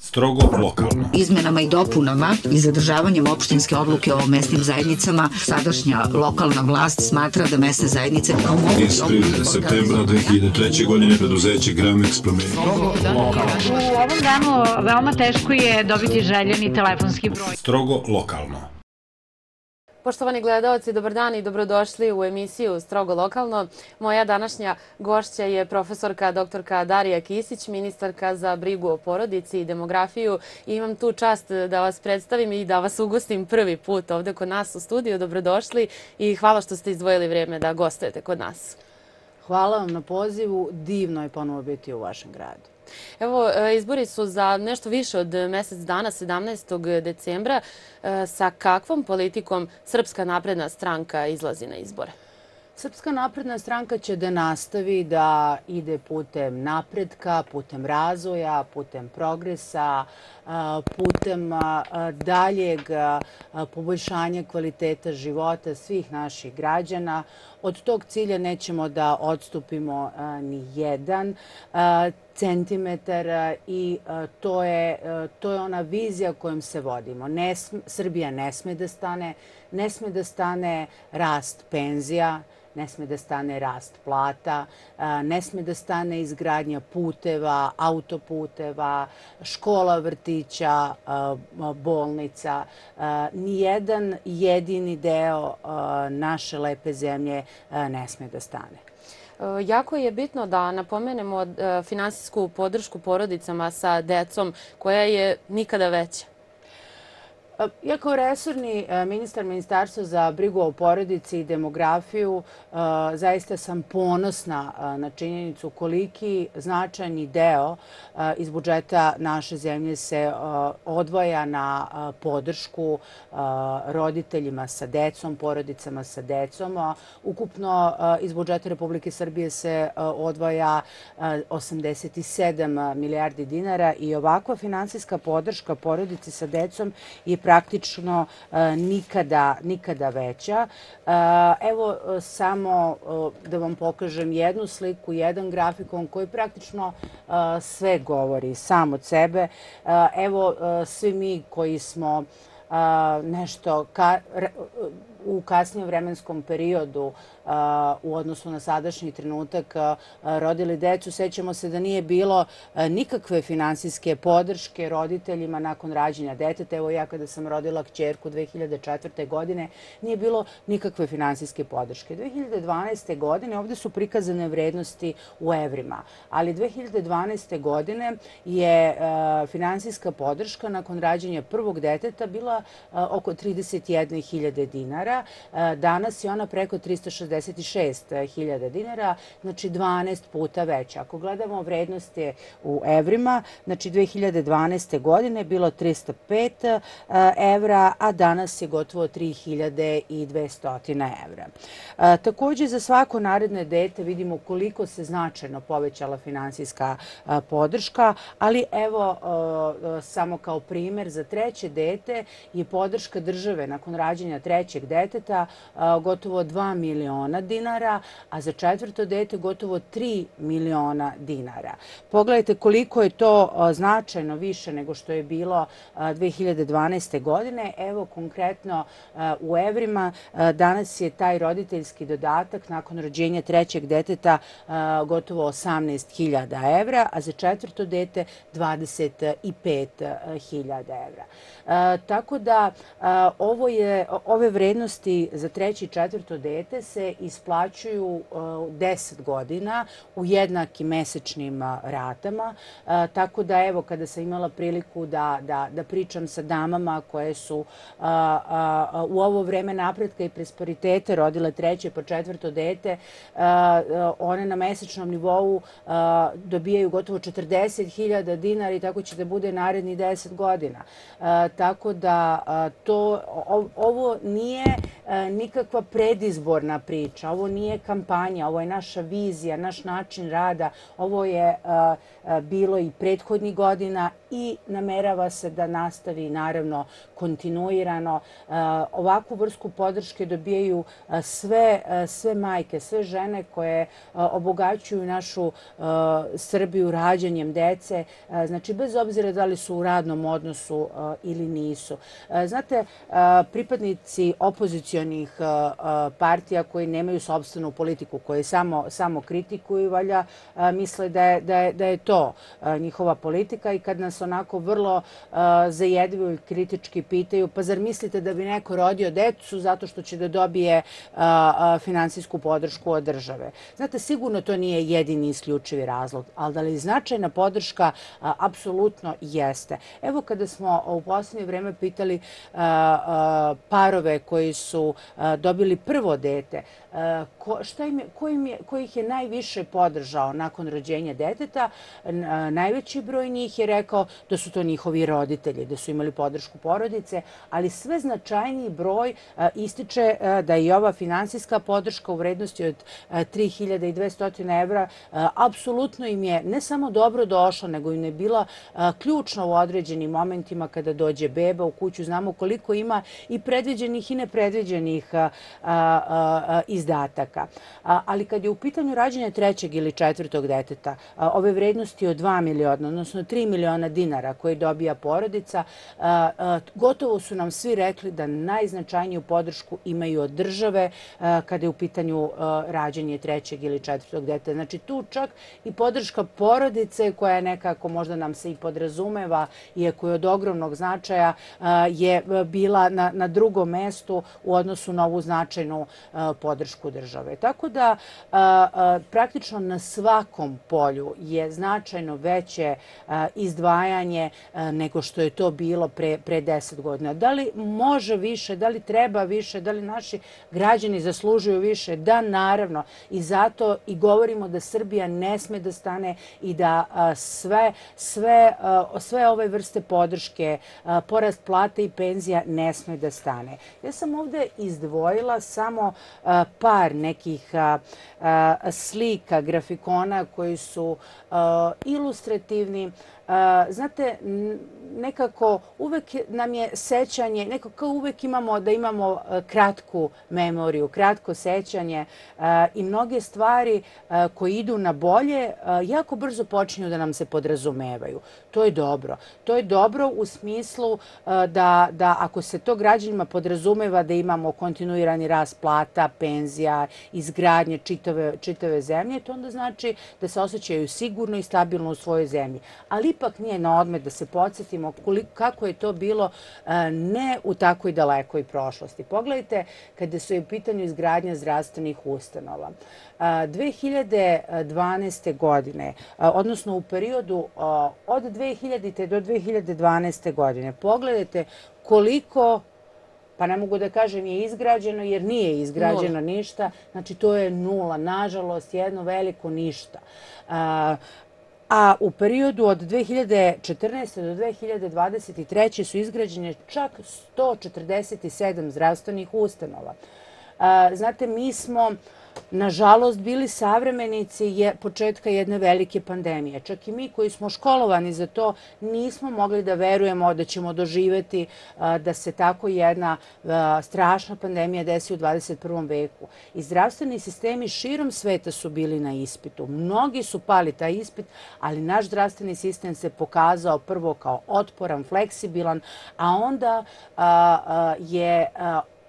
Strogo lokalno. Izmenama i dopunama i zadržavanjem opštinske odluke o mesnim zajednicama, sadašnja lokalna vlast smatra da mesne zajednice kao mogu... Iz prilike septembra 2003. godine preduzeće Gramex promenio. U ovom danu veoma teško je dobiti željeni telefonski broj. Strogo lokalno. Poštovani gledalci, dobar dan i dobrodošli u emisiju Strogo lokalno. Moja današnja gošća je profesorka doktorka Darija Kisić, ministarka za brigu o porodici i demografiju. I imam tu čast da vas predstavim i da vas ugostim prvi put ovde kod nas u studiju. Dobrodošli i hvala što ste izdvojili vrijeme da gostujete kod nas. Hvala vam na pozivu. Divno je ponovo biti u vašem gradu. Evo, e, izbori su za nešto više od mjesec dana, 17. decembra. E, sa kakvom politikom Srpska napredna stranka izlazi na izbore? Srpska napredna stranka će da nastavi da ide putem napredka, putem razvoja, putem progresa, putem daljeg poboljšanja kvaliteta života svih naših građana. Od tog cilja nećemo da odstupimo ni jedan centimetar i to je, to je ona vizija kojom se vodimo. Ne, Srbija ne sme da stane, ne sme da stane rast penzija, ne sme da stane rast plata, ne sme da stane izgradnja puteva, autoputeva, škola vrtića, bolnica. Nijedan jedini deo naše lepe zemlje ne sme da stane. E, jako je bitno da napomenemo e, finansijsku podršku porodicama sa decom koja je nikada veća. E, ja kao resurni e, ministar Ministarstva za brigu o porodici i demografiju e, zaista sam ponosna na činjenicu koliki značajni deo iz budžeta naše zemlje se odvoja na podršku roditeljima sa decom, porodicama sa decom. Ukupno iz budžeta Republike Srbije se odvoja 87 milijardi dinara i ovakva finansijska podrška porodici sa decom je praktično e, nikada, nikada veća. E, evo e, samo da vam pokažem jednu sliku, jedan grafikon koji praktično sve govori sam od sebe. Evo svi mi koji smo nešto u kasnijem vremenskom periodu u odnosu na sadašnji trenutak rodili decu. Sećamo se da nije bilo nikakve finansijske podrške roditeljima nakon rađenja deteta. Evo ja kada sam rodila kćerku 2004. godine, nije bilo nikakve finansijske podrške. 2012. godine ovdje su prikazane vrednosti u evrima, ali 2012. godine je finansijska podrška nakon rađenja prvog deteta bila oko 31.000 dinara. E, danas je ona preko 366.000 dinara, znači 12 puta veća. Ako gledamo vrednosti u evrima, znači 2012. godine je bilo 305 e, evra, a danas je gotovo 3200 evra. E, također za svako naredne dete vidimo koliko se značajno povećala finansijska podrška, ali evo samo kao primjer za treće dete je podrška države nakon rađenja trećeg deteta gotovo 2 miliona dinara, a za četvrto dete gotovo 3 miliona dinara. Pogledajte koliko je to značajno više nego što je bilo 2012. godine. Evo konkretno u evrima danas je taj roditeljski dodatak nakon rođenja trećeg deteta gotovo 18.000 evra, a za četvrto dete 25.000 evra. Tako da ove vrednosti za treći i četvrto dete se isplaćuju e, 10 godina u jednakim mesečnim ratama. E, tako da evo kada sam imala priliku da da pričam sa damama koje su u ovo vreme napretka i prosperitete rodile treće pa četvrto dete, e, one na mesečnom nivou dobijaju gotovo 40.000 dinara i tako će da bude naredni 10 godina tako da to, ovo nije E, nikakva predizborna priča, ovo nije kampanja, ovo je naša vizija, naš način rada, ovo je e, e, bilo i prethodnih godina i namerava se da nastavi naravno kontinuirano. E, ovakvu vrsku podrške dobijaju e, sve, e, sve majke, sve žene koje obogaćuju našu Srbiju rađanjem dece. Znači, bez obzira da li su u radnom odnosu ili nisu. Znate, pripadnici opozicijonih partija koji nemaju sobstvenu politiku, koji samo, samo kritikuju, valja, misle da je, da je, da je to njihova politika i kad nas onako vrlo e, zajedljivo i kritički pitaju, pa zar mislite da bi neko rodio decu zato što će da dobije e, e, finansijsku podršku od države? Znate, sigurno to nije jedini isključivi razlog, ali da li značajna podrška apsolutno jeste. Evo kada smo u posljednje vreme pitali parove koji su dobili prvo dete, ko, šta im je, ko, im je, ko ih je najviše podržao nakon rođenja deteta, najveći broj njih je rekao da su to njihovi roditelji, da su imali podršku porodice, ali sve značajniji broj eh, ističe eh, da je ova finansijska podrška u vrednosti od eh, 3200 evra apsolutno im je ne samo dobro došla, nego im je bila ključna u određenim momentima kada dođe beba u kuću. Znamo koliko ima i predviđenih i nepredviđenih izdataka. Ali kad je u pitanju rađenja trećeg ili četvrtog deteta, ove vrednosti od 2 miliona, odnosno 3 miliona dinara koje dobija porodica, gotovo su nam svi rekli da najznačajniju podršku imaju od države kada je u pitanju rađenje trećeg ili četvrtog deteta. Znači tu čak i podrška porodice koja je nekako možda nam se i podrazumeva, iako je od ogromnog značaja, je bila na, na drugom mestu u odnosu na ovu značajnu podršku države. Tako da praktično na svakom polju je značajno veće izdvajanje E, nego što je to bilo pre, pre deset godina. Da li može više, da li treba više, da li naši građani zaslužuju više? Da, naravno. I zato i govorimo da Srbija ne sme da stane i da sve, sve, sve ove vrste podrške, porast plate i penzija ne sme da stane. Ja sam ovde izdvojila samo par nekih slika, grafikona koji su ilustrativni, Znate, nekako uvek nam je sećanje, nekako uvek imamo da imamo e, kratku memoriju, kratko sećanje e, i mnoge stvari e, koje idu na bolje jako brzo počinju da nam se podrazumevaju. To je dobro. To je dobro u smislu da, da ako se to građanima podrazumeva da imamo kontinuirani rast plata, penzija, izgradnje čitave, čitave zemlje, to onda znači da se osjećaju sigurno i stabilno u svojoj zemlji. Ali ipak nije na odmet da se podsjetimo kako je to bilo e, ne u takvoj dalekoj prošlosti. Pogledajte kada su je u pitanju izgradnja zdravstvenih ustanova. 2012. E, godine, e, odnosno u periodu od 2000. do 2012. godine, pogledajte koliko pa ne mogu da kažem je izgrađeno jer nije izgrađeno ništa. Znači to je nula, nažalost, jedno veliko ništa a a u periodu od 2014. do 2023. su izgrađene čak 147 zdravstvenih ustanova. Znate, mi smo nažalost, bili savremenici je početka jedne velike pandemije. Čak i mi koji smo školovani za to nismo mogli da verujemo da ćemo doživeti da se tako jedna strašna pandemija desi u 21. veku. I zdravstveni sistemi širom sveta su bili na ispitu. Mnogi su pali taj ispit, ali naš zdravstveni sistem se pokazao prvo kao otporan, fleksibilan, a onda je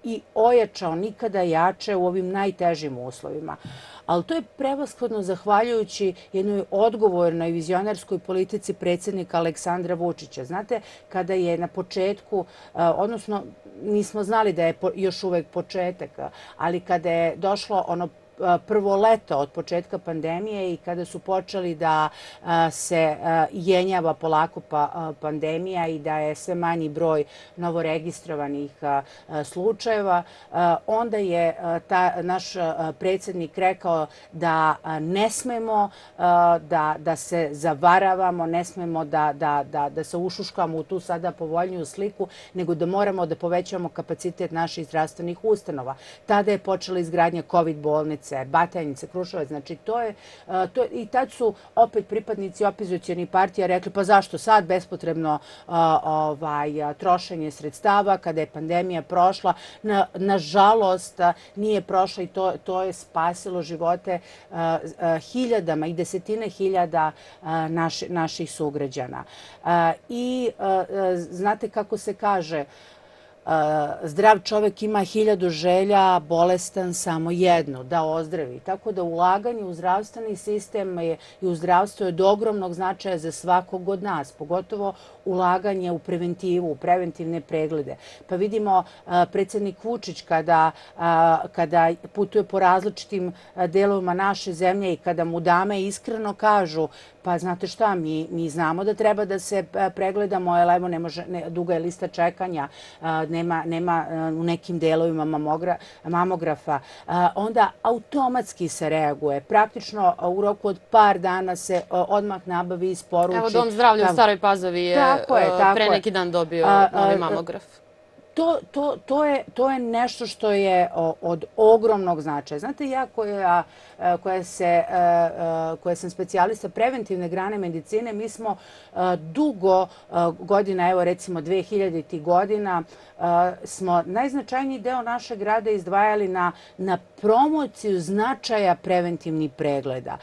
i ojačao nikada jače u ovim najtežim uslovima. Ali to je prevaskodno zahvaljujući jednoj odgovornoj vizionarskoj politici predsjednika Aleksandra Vučića. Znate, kada je na početku, e, odnosno nismo znali da je još uvek početak, ali kada je došlo ono prvo leto od početka pandemije i kada su počeli da se jenjava polako pa, pandemija i da je sve manji broj novoregistrovanih slučajeva, onda je ta, naš predsjednik rekao da ne smemo da, da se zavaravamo, ne smemo da, da, da, da se ušuškamo u tu sada povoljniju sliku, nego da moramo da povećamo kapacitet naših zdravstvenih ustanova. Tada je počela izgradnja COVID bolnica Ivanjice, Batajnice, Kruševac, znači to je, e, to, i tad su opet pripadnici opizocijalnih partija rekli pa zašto sad bespotrebno e, ovaj, trošenje sredstava kada je pandemija prošla. Na, nažalost, nije prošla i to, to je spasilo živote e, hiljadama i desetine hiljada naš, naših sugrađana. I znate kako se kaže, Eh, zdrav čovjek ima hiljadu želja, bolestan samo jednu, da ozdravi. Tako da ulaganje u zdravstveni sistem je, i u zdravstvo je od ogromnog značaja za svakog od nas, pogotovo ulaganje u preventivu, u preventivne preglede. Pa vidimo eh, predsjednik Vučić kada, eh, kada putuje po različitim delovima naše zemlje i kada mu dame iskreno kažu pa znate šta, mi, mi znamo da treba da se pregledamo, ali evo ne može, ne, duga je lista čekanja, nema, nema u nekim delovima mamogra, mamografa, onda automatski se reaguje. Praktično u roku od par dana se odmah nabavi i sporuči. Evo Dom zdravlja u Staroj Pazovi je, tako je tako pre neki dan dobio novi mamograf to, to, to, je, to je nešto što je od ogromnog značaja. Znate, ja koja, e, koja, se, e, e, koja sam specijalista preventivne grane medicine, mi smo dugo godina, evo recimo 2000. godina, smo najznačajniji deo našeg grada izdvajali na, na promociju značaja preventivnih pregleda.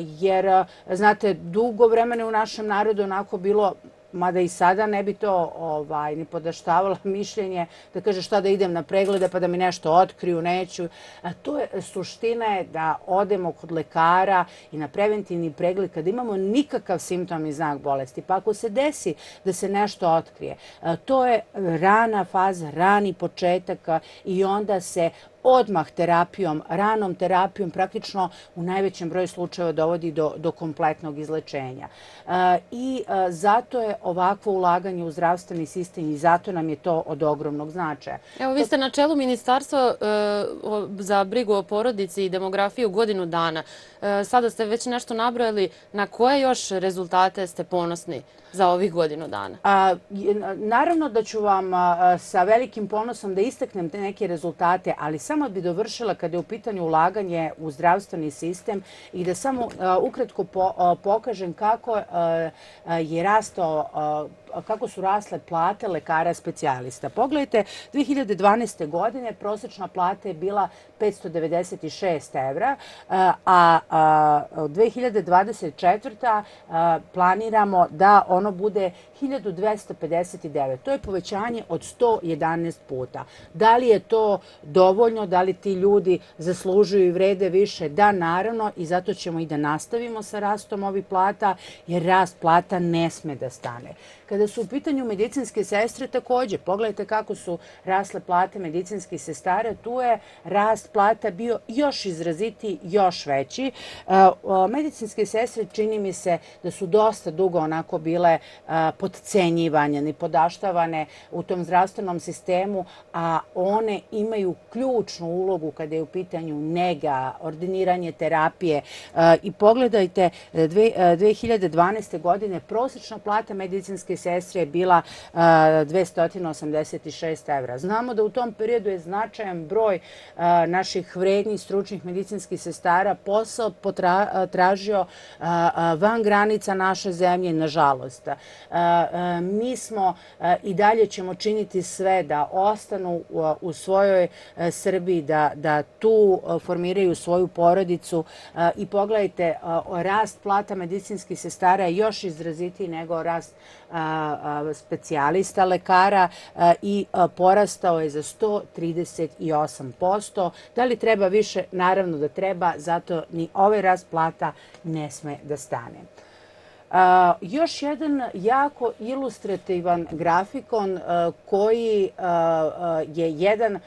Jer, znate, dugo vremena u našem narodu onako bilo mada i sada ne bi to ovaj, ni podaštavala mišljenje da kaže šta da idem na preglede pa da mi nešto otkriju, neću. A to je suština je da odemo kod lekara i na preventivni pregled kad imamo nikakav simptom i znak bolesti. Pa ako se desi da se nešto otkrije, to je rana faza, rani početak i onda se odmah terapijom, ranom terapijom, praktično u najvećem broju slučajeva dovodi do, do kompletnog izlečenja. E, I e, zato je ovakvo ulaganje u zdravstveni sistem i zato nam je to od ogromnog značaja. Evo, vi ste na čelu Ministarstva e, za brigu o porodici i demografiju godinu dana. Sada ste već nešto nabrojali. Na koje još rezultate ste ponosni za ovih godinu dana? A, naravno da ću vam sa velikim ponosom da istaknem te neke rezultate, ali samo bi dovršila kada je u pitanju ulaganje u zdravstveni sistem i da samo ukratko pokažem kako je rastao kako su rasle plate lekara specijalista. Pogledajte, 2012. godine prosječna plata je bila 596 evra, a 2024. planiramo da ono bude 1259. To je povećanje od 111 puta. Da li je to dovoljno, da li ti ljudi zaslužuju i vrede više? Da, naravno, i zato ćemo i da nastavimo sa rastom ovih plata, jer rast plata ne sme da stane. Kada su u pitanju medicinske sestre, također, pogledajte kako su rasle plate medicinskih sestara, tu je rast plata bio još izraziti, još veći. E, medicinske sestre čini mi se da su dosta dugo onako bile e, podcenjivanje, ni podaštavane u tom zdravstvenom sistemu, a one imaju ključnu ulogu kada je u pitanju nega, ordiniranje terapije. E, I pogledajte, 2012. godine prosječna plata medicinske sestre je bila eh, 286 evra. Znamo da u tom periodu je značajan broj eh, naših vrednih stručnih medicinskih sestara posao potražio eh, van granica naše zemlje, nažalost. Mi smo i dalje ćemo činiti sve da ostanu u svojoj Srbiji, da tu formiraju svoju porodicu i pogledajte, rast plata medicinskih sestara je još izrazitiji nego rast specijalista lekara i porastao je za 138%. Da li treba više? Naravno da treba, zato ni ovaj rast plata ne sme da stane. Još jedan jako ilustrativan grafikon koji je jedan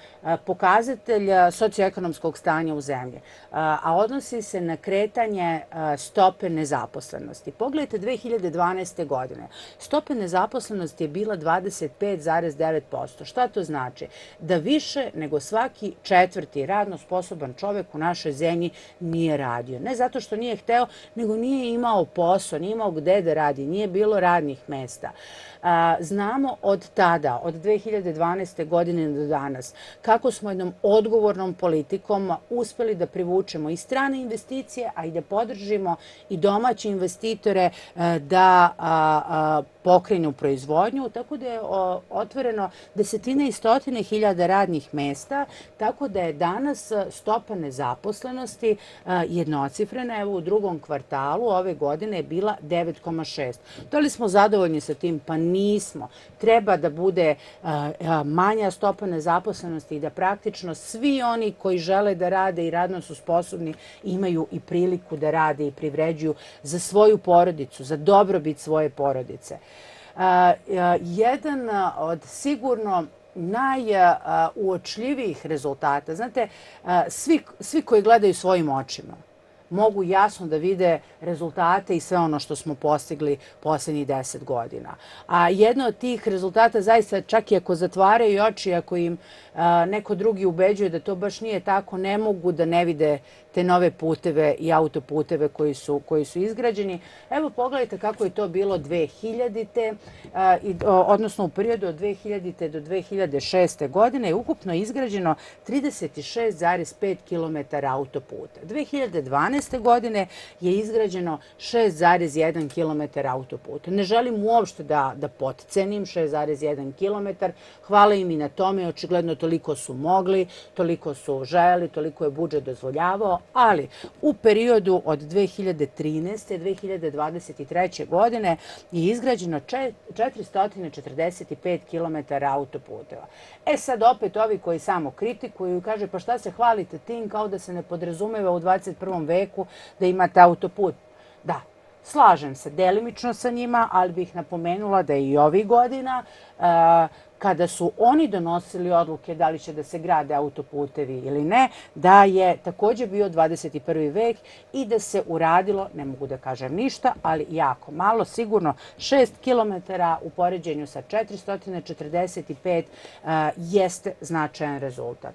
pokazatelj socioekonomskog stanja u zemlji, a odnosi se na kretanje stope nezaposlenosti. Pogledajte 2012. godine. Stope nezaposlenosti je bila 25,9%. Šta to znači? Da više nego svaki četvrti radno sposoban čovek u našoj zemlji nije radio. Ne zato što nije hteo, nego nije imao posao, nije imao gde da radi, nije bilo radnih mesta. Znamo od tada, od 2012. godine do danas, kako smo jednom odgovornom politikom uspeli da privučemo i strane investicije, a i da podržimo i domaće investitore e, da pokrenu proizvodnju, tako da je otvoreno desetine i stotine hiljada radnih mesta, tako da je danas stopa nezaposlenosti e, jednocifrena. Evo u drugom kvartalu ove godine je bila 9,6. Da li smo zadovoljni sa tim? Pa nismo. Treba da bude manja stopa nezaposlenosti i da praktično svi oni koji žele da rade i radno su sposobni imaju i priliku da rade i privređuju za svoju porodicu, za dobrobit svoje porodice. Jedan od sigurno najuočljivijih rezultata, znate, svi koji gledaju svojim očima, mogu jasno da vide rezultate i sve ono što smo postigli posljednjih deset godina. A jedno od tih rezultata zaista čak i ako zatvaraju oči, ako im neko drugi ubeđuje da to baš nije tako, ne mogu da ne vide te nove puteve i autoputeve koji su, koji su izgrađeni. Evo pogledajte kako je to bilo 2000-te, odnosno u periodu od 2000-te do 2006. godine je ukupno izgrađeno 36,5 km autoputa. 2012. godine je izgrađeno 6,1 km autoputa. Ne želim uopšte da, da potcenim 6,1 km. Hvala im i na tome. Očigledno toliko su mogli, toliko su želi, toliko je budžet dozvoljavao, ali u periodu od 2013. 2023. godine je izgrađeno 445 km autoputeva. E sad opet ovi koji samo kritikuju i kaže pa šta se hvalite tim kao da se ne podrazumeva u 21. veku da imate autoput. Da, slažem se delimično sa njima, ali bih napomenula da je i ovih godina e, kada su oni donosili odluke da li će da se grade autoputevi ili ne, da je također bio 21. vek i da se uradilo, ne mogu da kažem ništa, ali jako malo, sigurno 6 km u poređenju sa 445 e, jeste značajan rezultat.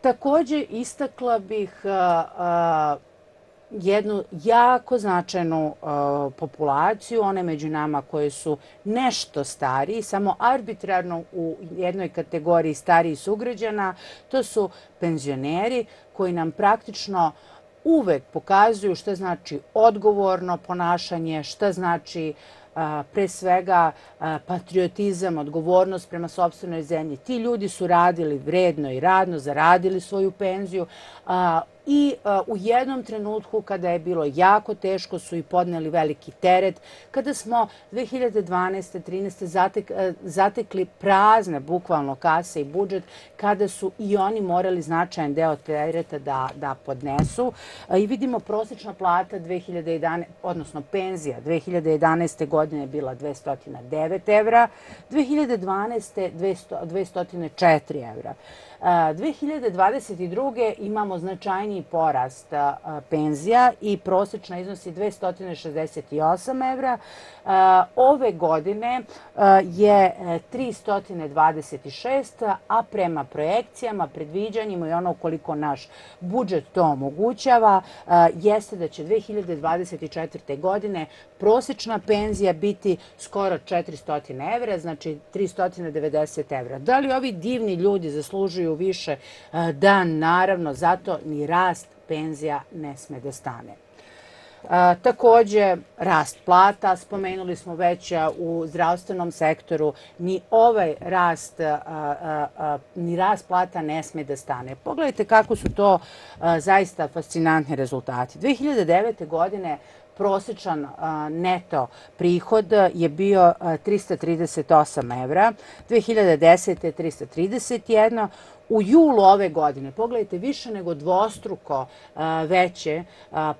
Također istakla bih e, jednu jako značajnu uh, populaciju, one među nama koje su nešto stariji, samo arbitrarno u jednoj kategoriji stariji sugrađana, to su penzioneri koji nam praktično uvek pokazuju šta znači odgovorno ponašanje, šta znači uh, pre svega uh, patriotizam, odgovornost prema sobstvenoj zemlji. Ti ljudi su radili vredno i radno, zaradili svoju penziju, i e, u jednom trenutku kada je bilo jako teško su i podneli veliki teret, kada smo 2012. 13. Zatek, e, zatekli prazne bukvalno kase i budžet, kada su i oni morali značajan deo tereta da, da podnesu. E, I vidimo prosječna plata 2011, odnosno penzija 2011. godine je bila 209 evra, 2012. 204 evra. 2022. imamo značajniji porast penzija i prosječna iznosi 268 evra. Ove godine je e, 326, a prema projekcijama, predviđanjima i ono koliko naš budžet to omogućava, jeste da će 2024. godine prosječna penzija biti skoro 400 evra, znači 390 evra. Da li ovi divni ljudi zaslužuju zaradu više, e, da naravno zato ni rast penzija ne sme da stane. E, A, također, rast plata, spomenuli smo već e, u zdravstvenom sektoru, ni ovaj rast, ni rast plata ne sme da stane. Pogledajte kako su to zaista fascinantni rezultati. 2009. godine prosječan neto prihod je bio 338 evra, 2010. 331, u julu ove godine, pogledajte, više nego dvostruko e, veće e,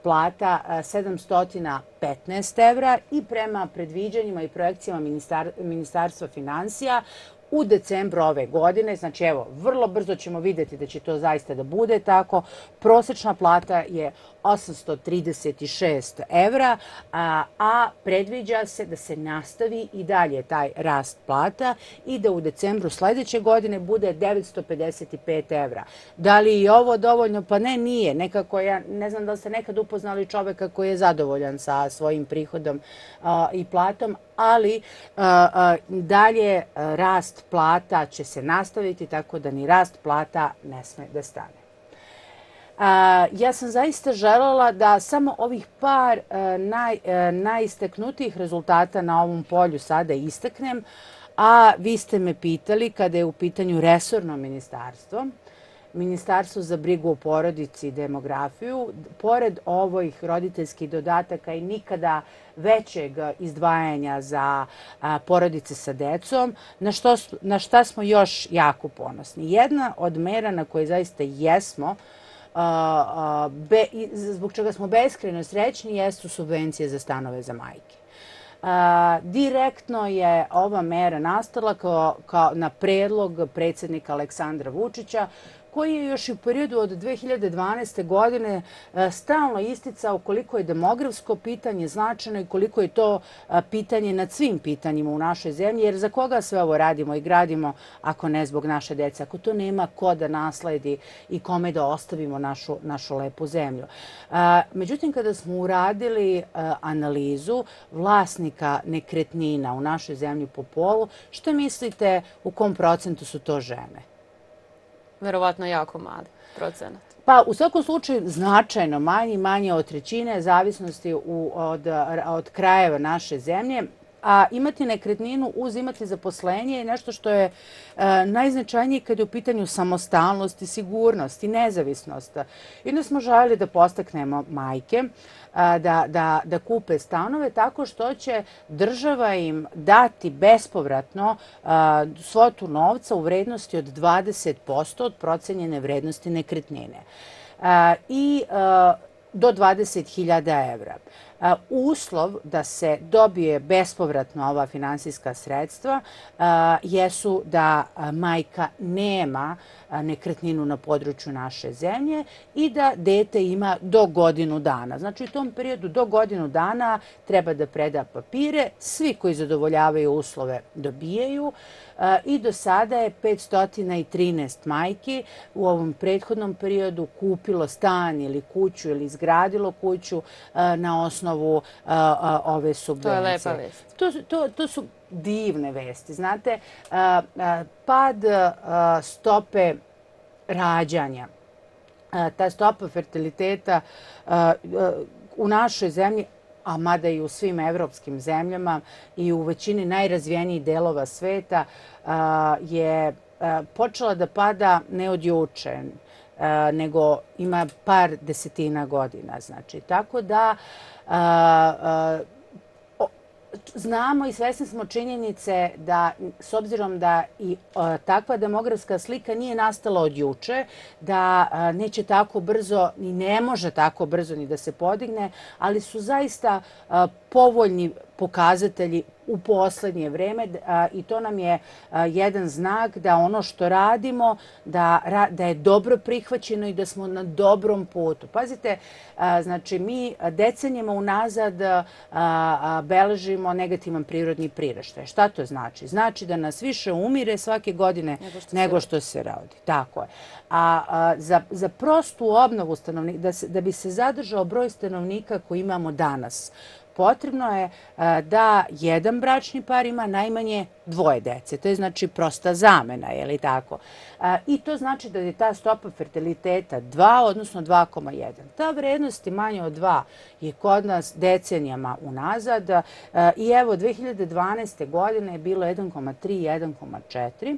plata, e, 715 evra i prema predviđanjima i projekcijama Ministarstva financija, u decembru ove godine, znači evo, vrlo brzo ćemo vidjeti da će to zaista da bude tako, prosečna plata je 836 evra, a, a predviđa se da se nastavi i dalje taj rast plata i da u decembru sljedeće godine bude 955 evra. Da li je ovo dovoljno? Pa ne, nije. Nekako ja ne znam da ste nekad upoznali čoveka koji je zadovoljan sa svojim prihodom a, i platom, ali a, a, dalje rast plata će se nastaviti tako da ni rast plata ne sme da stane. A, Ja sam zaista želela da samo ovih par a, naj, a, najisteknutijih rezultata na ovom polju sada istaknem, a vi ste me pitali kada je u pitanju resorno ministarstvo, Ministarstvo za brigu o porodici i demografiju, pored ovojih roditeljskih dodataka i nikada većeg izdvajanja za porodice sa decom, na, što, na šta smo još jako ponosni. Jedna od mera na koje zaista jesmo, be, zbog čega smo beskreno srećni, jesu subvencije za stanove za majke. Direktno je ova mera nastala kao, kao na predlog predsjednika Aleksandra Vučića, koji je još u periodu od 2012. godine e, stalno isticao koliko je demografsko pitanje značajno i koliko je to e, pitanje nad svim pitanjima u našoj zemlji, jer za koga sve ovo radimo i gradimo ako ne zbog naše dece, ako to nema ko da nasledi i kome da ostavimo našu, našu lepu zemlju. E, međutim, kada smo uradili analizu vlasnika nekretnina u našoj zemlji po polu, što mislite u kom procentu su to žene? Verovatno jako mali procenat. Pa u svakom slučaju značajno manji, manje od trećine, zavisnosti u, od, od krajeva naše zemlje a imati nekretninu uz imati zaposlenje je nešto što je e, najznačajnije kad je u pitanju samostalnost i sigurnost i nezavisnost. Jedno smo željeli da postaknemo majke e, da, da, da kupe stanove tako što će država im dati bespovratno e, svotu novca u vrednosti od 20% od procenjene vrednosti nekretnine. A, I e, do 20.000 evra uslov da se dobije bespovratno ova finansijska sredstva jesu da majka nema nekretninu na području naše zemlje i da dete ima do godinu dana. Znači u tom periodu do godinu dana treba da preda papire, svi koji zadovoljavaju uslove dobijaju i do sada je 513 majki u ovom prethodnom periodu kupilo stan ili kuću ili izgradilo kuću na osnovu ove subvencije. To je lepa vest. To, to, to su divne vesti. Znate, pad stope rađanja, ta stopa fertiliteta u našoj zemlji a mada i u svim evropskim zemljama i u većini najrazvijenijih delova sveta, je počela da pada ne od juče, nego ima par desetina godina. Znači, tako da znamo i svesni smo činjenice da s obzirom da i e, takva demografska slika nije nastala od juče, da e, neće tako brzo ni ne može tako brzo ni da se podigne, ali su zaista e, povoljni pokazatelji u poslednje vreme i to nam je jedan znak da ono što radimo, da, da je dobro prihvaćeno i da smo na dobrom putu. Pazite, znači mi decenjima unazad beležimo negativan prirodni priraštaj. Šta to znači? Znači da nas više umire svake godine nego što, nego što se rodi. Tako je. A, za, za prostu obnovu stanovnika, da, da bi se zadržao broj stanovnika koji imamo danas, potrebno je e, da jedan bračni par ima najmanje dvoje dece. To je znači prosta zamena, je li tako? I to znači da je ta stopa fertiliteta 2, odnosno 2,1. Ta vrednost je manja od 2 je kod nas decenijama unazad. I evo, 2012. godine je bilo 1,3 i 1,4.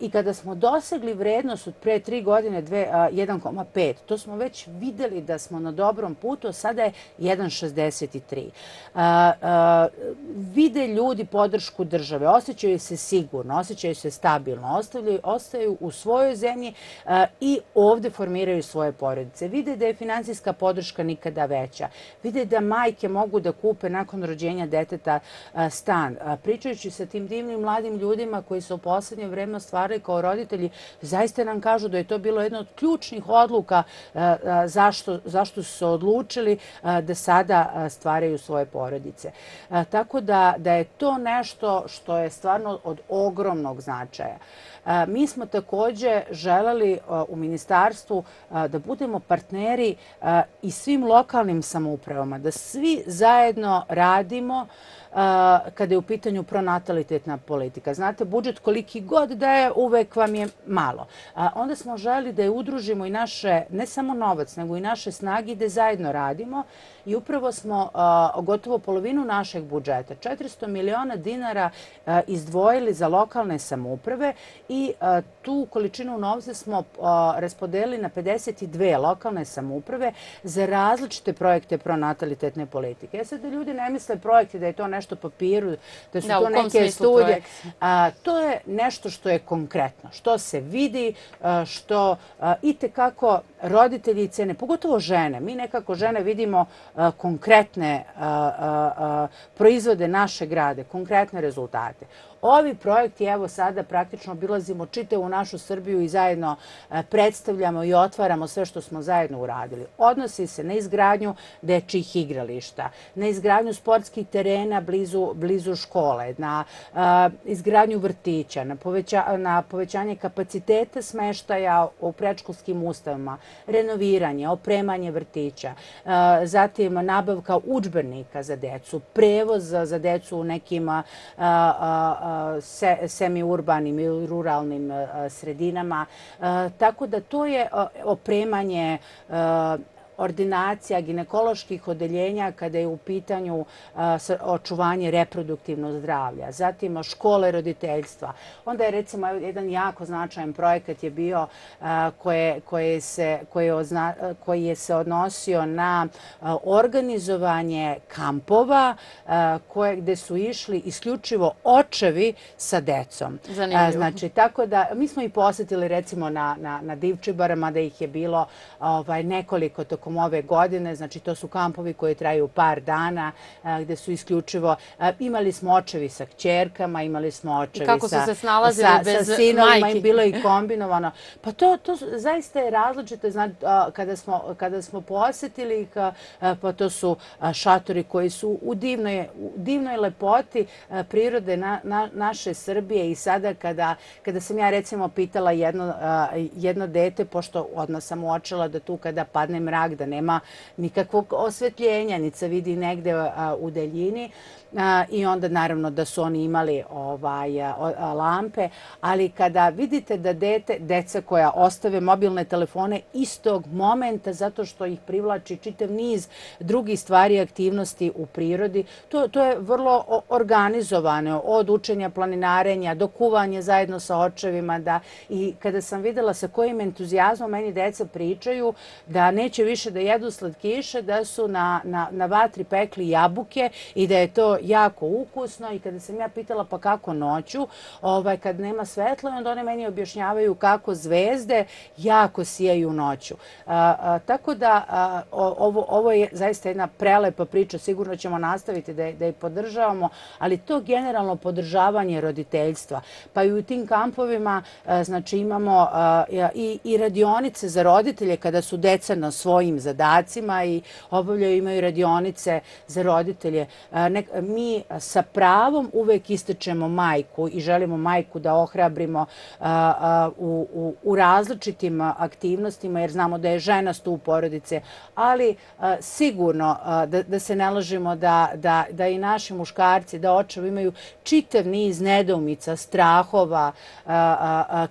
I kada smo dosegli vrednost od pre tri godine 1,5, to smo već videli da smo na dobrom putu, a sada je 1,63. Vide ljudi podršku države, osjećaju se sigurno, osjećaju se stabilno, ostaju u svojoj zemlji i ovde formiraju svoje porodice. Vide da je financijska podrška nikada veća. Vide da majke mogu da kupe nakon rođenja deteta stan. Pričajući sa tim divnim mladim ljudima koji su u poslednje vreme stvarali kao roditelji, zaista nam kažu da je to bilo jedno od ključnih odluka zašto su se odlučili da sada stvaraju svoje porodice. Tako da je to nešto što je stvarno od ogromnog značaja. E, mi smo takođe želeli e, u ministarstvu e, da budemo partneri i svim lokalnim samoupravama, da svi zajedno radimo kada je u pitanju pronatalitetna politika. Znate, budžet koliki god da je, uvek vam je malo. Onda smo želi da je udružimo i naše, ne samo novac, nego i naše snagi da zajedno radimo i upravo smo gotovo polovinu našeg budžeta, 400 miliona dinara izdvojili za lokalne samouprave i tu količinu novca smo raspodelili na 52 lokalne samouprave za različite projekte pronatalitetne politike. Ja sad da ljudi ne misle projekte da je to nešto papiru, da su to neke studije. To je nešto što je konkretno, što se vidi, što i tekako roditelji cene, pogotovo žene. Mi nekako žene vidimo konkretne proizvode naše grade, konkretne rezultate. Ovi projekti, evo sada praktično obilazimo čitavu našu Srbiju i zajedno e, predstavljamo i otvaramo sve što smo zajedno uradili. Odnosi se na izgradnju dečih igrališta, na izgradnju sportskih terena blizu škole, na e, izgradnju vrtića, na povećanje kapaciteta smeštaja u prečkolskim ustavima, renoviranje, opremanje vrtića, e, zatim nabavka učbenika za decu, prevoz za decu u nekim semi-urbanim ili ruralnim eh, sredinama. Eh, tako da to je eh, opremanje ordinacija ginekoloških odeljenja kada je u pitanju očuvanje reproduktivnog zdravlja. Zatim škole roditeljstva. Onda je recimo jedan jako značajan projekat je bio koji je se odnosio na organizovanje kampova gde su išli isključivo očevi sa decom. Zanimljivo. Znači, tako da mi smo i posjetili recimo na Divčibarama da ih je bilo ovaj, nekoliko toko tokom ove godine. Znači, to su kampovi koji traju par dana, gde su isključivo... Imali smo očevi sa kćerkama, imali smo očevi sa... I kako su se snalazili bez majke? Bilo je i kombinovano. Pa to zaista je različito. Kada smo posjetili ih, pa to su šatori koji su u divnoj lepoti prirode naše Srbije. I sada kada sam ja recimo pitala jedno dete, pošto odmah sam uočila da tu kada padne mrak, da nema nikakvog osvetljenja, nic se vidi negde u deljini i onda naravno da su oni imali ovaj, lampe, ali kada vidite da dete, deca koja ostave mobilne telefone istog momenta zato što ih privlači čitav niz drugih stvari i aktivnosti u prirodi, to, to je vrlo organizovano. Od učenja planinarenja do kuvanja zajedno sa očevima da i kada sam videla sa kojim entuzijazmom meni deca pričaju da neće više da jedu slatkiše, da su na, na, na vatri pekli jabuke i da je to jako ukusno i kada sam ja pitala pa kako noću, ovaj, kad nema svetla, onda one meni objašnjavaju kako zvezde jako sijaju noću. A tako da ovo, ovo je zaista jedna prelepa priča, sigurno ćemo nastaviti da, da je podržavamo, ali to generalno podržavanje roditeljstva. Pa i u tim kampovima znači imamo i, i radionice za roditelje kada su deca na svojim zadacima i obavljaju imaju radionice za roditelje. E, mi sa pravom uvek ističemo majku i želimo majku da ohrabrimo e, e, u, u, različitim aktivnostima jer znamo da je žena stup porodice, ali sigurno da, da se ne lažimo da, da, da i naši muškarci, da očevi imaju čitav niz nedoumica, strahova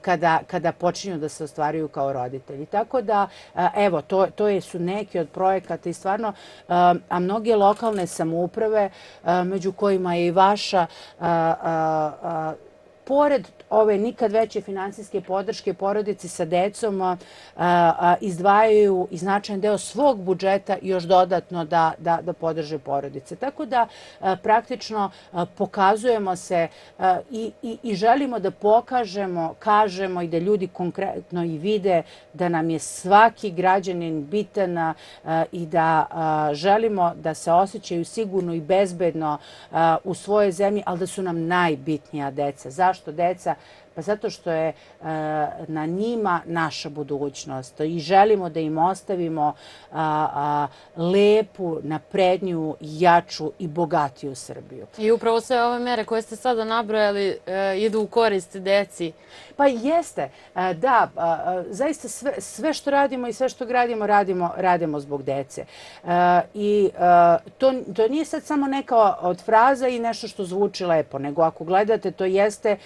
kada, kada počinju da se ostvaruju kao roditelji. Tako da, evo, to, to su neki od projekata i stvarno, a mnoge lokalne samouprave, među kojima je i vaša, pored ove nikad veće financijske podrške porodici sa decom a, a, izdvajaju i značajan deo svog budžeta još dodatno da, da, da podrže porodice. Tako da a, praktično pokazujemo se i, i, i želimo da pokažemo, kažemo i da ljudi konkretno i vide da nam je svaki građanin bitan i da želimo da se osjećaju sigurno i bezbedno u svojoj zemlji, ali da su nam najbitnija deca. Zašto zašto deca Pa zato što je e, na njima naša budućnost i želimo da im ostavimo lepu, naprednju, jaču i bogatiju Srbiju. I upravo sve ove mere koje ste sada nabrojali e, idu u korist deci. Pa jeste, e, da, zaista sve što radimo i sve što gradimo, radimo zbog dece. I to nije sad samo neka od fraza i nešto što zvuči lepo, nego ako gledate, to jeste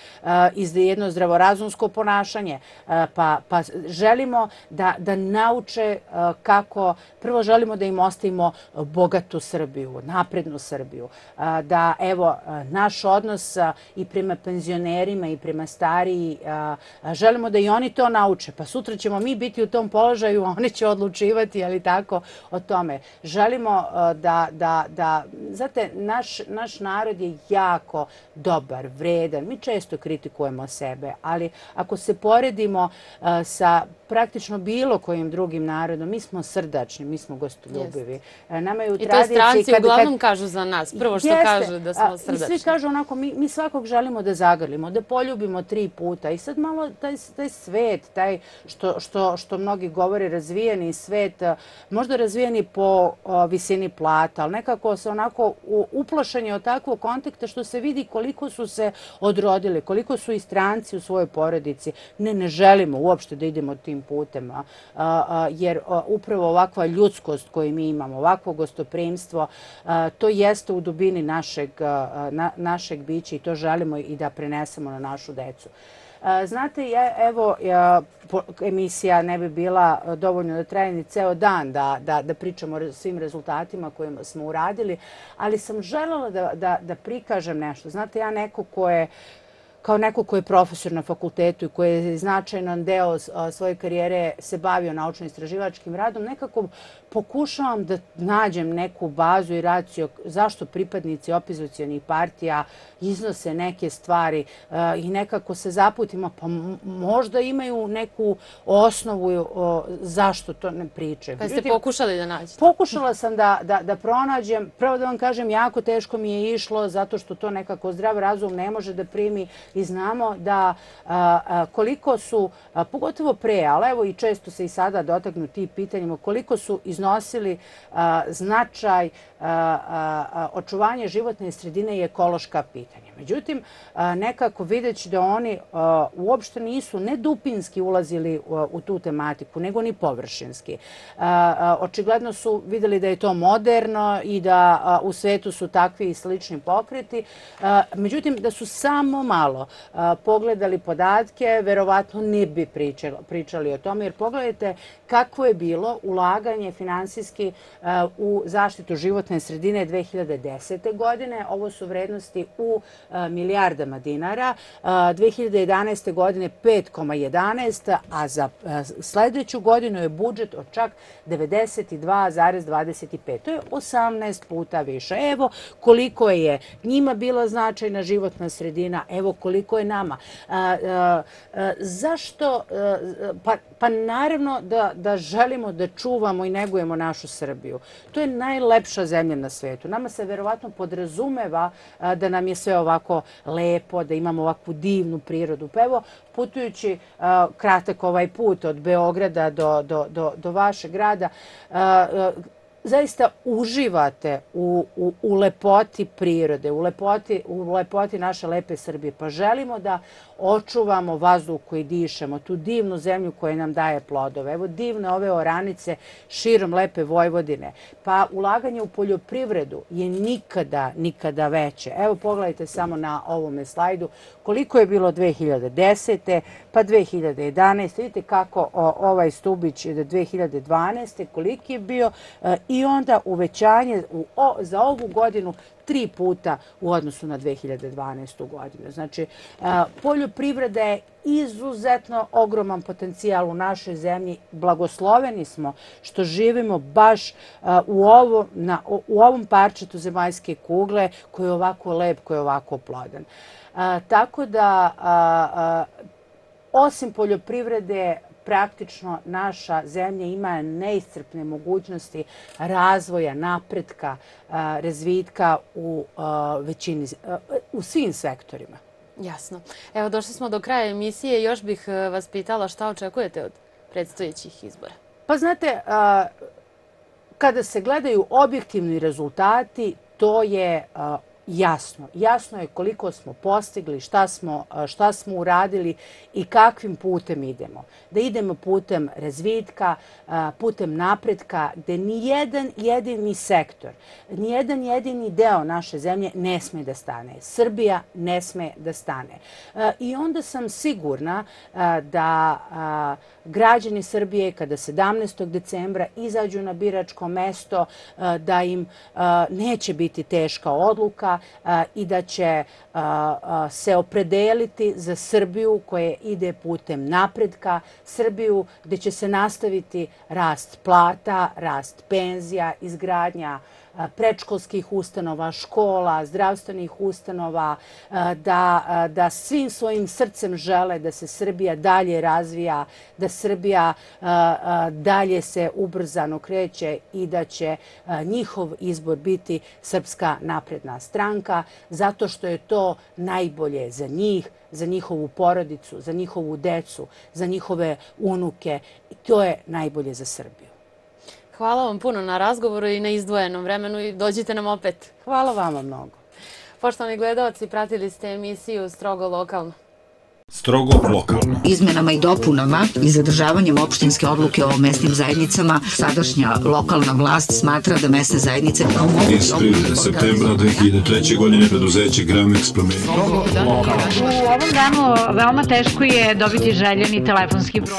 iz jedno zdravorazumsko ponašanje, e, pa, pa želimo da, da nauče e, kako, prvo želimo da im ostavimo bogatu Srbiju, naprednu Srbiju, e, da evo naš odnos i prema penzionerima i prema stariji, želimo da i oni to nauče, pa sutra ćemo mi biti u tom položaju, oni će odlučivati, ali tako, o tome. Želimo da, da, da, znate, naš, naš narod je jako dobar, vredan, mi često kritikujemo se sebe. Ali ako se poredimo uh, sa praktično bilo kojim drugim narodom, mi smo srdačni, mi smo gostoljubivi. Uh, nama je u I to stranci uglavnom kažu za nas. Prvo što kažu da smo srdačni. I svi kažu onako, mi, mi svakog želimo da zagrlimo, da poljubimo tri puta. I sad malo taj, taj svet, taj što, što, što mnogi govore razvijeni svet, uh, možda razvijeni po visini plata, ali nekako se onako uplošeni od takvog konteksta što se vidi koliko su se odrodili, koliko su i stranci u svojoj porodici. Ne, ne želimo uopšte da idemo tim putem, jer upravo ovakva ljudskost koju mi imamo, ovakvo gostoprimstvo, to jeste u dubini našeg, našeg bića i to želimo i da prenesemo na našu decu. Znate, evo, emisija ne bi bila dovoljno da traje ni ceo dan da, da, da pričamo o svim rezultatima koje smo uradili, ali sam želela da, da, da prikažem nešto. Znate, ja neko ko je kao neko ko je profesor na fakultetu i koji je značajan deo svoje karijere se bavio naučno-istraživačkim radom, nekako pokušavam da nađem neku bazu i raciju zašto pripadnici opozicijalnih partija iznose neke stvari i nekako se zaputimo, pa možda imaju neku osnovu zašto to ne pričaju. Pa ste pokušali da nađete? Pokušala sam da, da, da pronađem. Prvo da vam kažem, jako teško mi je išlo zato što to nekako zdrav razum ne može da primi i znamo da koliko su, pogotovo pre, ali evo i često se i sada dotaknu ti pitanjima, koliko su iznosili značaj očuvanje životne sredine i ekološka pitanja. Međutim, nekako videći da oni uopšte nisu ne dupinski ulazili u tu tematiku, nego ni površinski. Očigledno su videli da je to moderno i da u svetu su takvi i slični pokreti. Međutim, da su samo malo pogledali podatke, verovatno ne bi pričali o tome. Jer pogledajte kako je bilo ulaganje finansijski u zaštitu životne sredine 2010. godine. Ovo su vrednosti u E, milijardama dinara. E, 2011. godine 5,11, a za e, sljedeću godinu je budžet od čak 92,25. To je 18 puta više. Evo koliko je njima bila značajna životna sredina, evo koliko je nama. Zašto? Pa, pa naravno da, da želimo da čuvamo i negujemo našu Srbiju. To je najlepša zemlja na svetu. Nama se verovatno podrazumeva da nam je sve ovako lepo, da imamo ovakvu divnu prirodu. Pa evo, putujući eh, kratak ovaj put od Beograda do, do, do, do vašeg grada, eh, eh, zaista uživate u, u, u lepoti prirode, u lepoti, u lepoti naše lepe Srbije. Pa želimo da očuvamo vazduh koji dišemo, tu divnu zemlju koja nam daje plodove. Evo divne ove oranice širom lepe Vojvodine. Pa ulaganje u poljoprivredu je nikada, nikada veće. Evo pogledajte samo na ovome slajdu koliko je bilo 2010. pa 2011. Vidite kako ovaj stubić je 2012. koliki je bio i i onda uvećanje u, o, za ovu godinu tri puta u odnosu na 2012. godinu. Znači, e, poljoprivreda je izuzetno ogroman potencijal u našoj zemlji. Blagosloveni smo što živimo baš e, u, ovo, na, u ovom parčetu zemaljske kugle koji je ovako lep, koji je ovako plodan. E, tako da, osim poljoprivrede, praktično naša zemlja ima neiscrpne mogućnosti razvoja, napretka, razvitka u, većini, u svim sektorima. Jasno. Evo, došli smo do kraja emisije. Još bih vas pitala šta očekujete od predstojećih izbora. Pa znate, kada se gledaju objektivni rezultati, to je jasno. Jasno je koliko smo postigli, šta smo, šta smo uradili i kakvim putem idemo. Da idemo putem razvitka, putem napretka, gde ni jedan jedini sektor, ni jedan jedini deo naše zemlje ne sme da stane. Srbija ne sme da stane. I onda sam sigurna da građani Srbije kada 17. decembra izađu na biračko mesto, da im neće biti teška odluka, i da će se opredeliti za Srbiju koja ide putem napredka, Srbiju gdje će se nastaviti rast plata, rast penzija, izgradnja predškolskih ustanova, škola, zdravstvenih ustanova, da, da svim svojim srcem žele da se Srbija dalje razvija, da Srbija dalje se ubrzano kreće i da će njihov izbor biti Srpska napredna stranka, zato što je to najbolje za njih, za njihovu porodicu, za njihovu decu, za njihove unuke i to je najbolje za Srbiju. Hvala vam puno na razgovoru i na izdvojenom vremenu i dođite nam opet. Hvala vama mnogo. Poštovani gledalci, pratili ste emisiju Strogo lokalno. Strogo lokalno. Izmenama i dopunama i zadržavanjem opštinske odluke o mesnim zajednicama, sadašnja lokalna vlast smatra da mesne zajednice kao mogu... Iz prilike septembra 2003. godine preduzeće Gramex promenio. U ovom danu veoma teško je dobiti željeni telefonski broj.